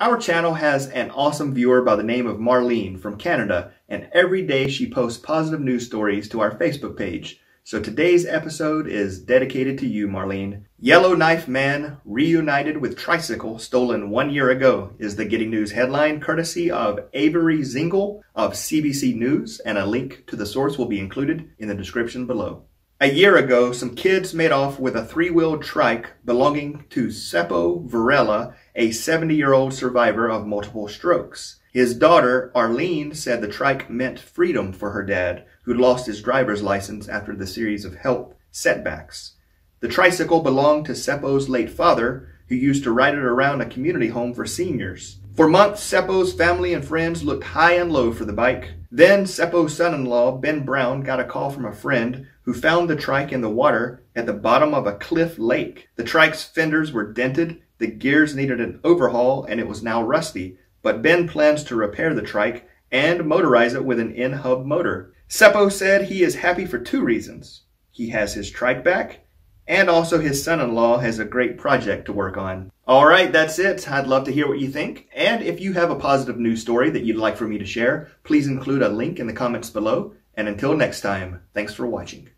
Our channel has an awesome viewer by the name of Marlene from Canada, and every day she posts positive news stories to our Facebook page. So today's episode is dedicated to you, Marlene. Yellowknife Man reunited with tricycle stolen one year ago is the Giddy News headline, courtesy of Avery Zingel of CBC News, and a link to the source will be included in the description below. A year ago, some kids made off with a three-wheeled trike belonging to Seppo Varela, a 70-year-old survivor of multiple strokes. His daughter, Arlene, said the trike meant freedom for her dad, who lost his driver's license after the series of health setbacks. The tricycle belonged to Seppo's late father, who used to ride it around a community home for seniors. For months, Seppo's family and friends looked high and low for the bike. Then Seppo's son-in-law, Ben Brown, got a call from a friend who found the trike in the water at the bottom of a cliff lake. The trike's fenders were dented, the gears needed an overhaul, and it was now rusty but Ben plans to repair the trike and motorize it with an in-hub motor. Seppo said he is happy for two reasons. He has his trike back, and also his son-in-law has a great project to work on. All right, that's it. I'd love to hear what you think. And if you have a positive news story that you'd like for me to share, please include a link in the comments below. And until next time, thanks for watching.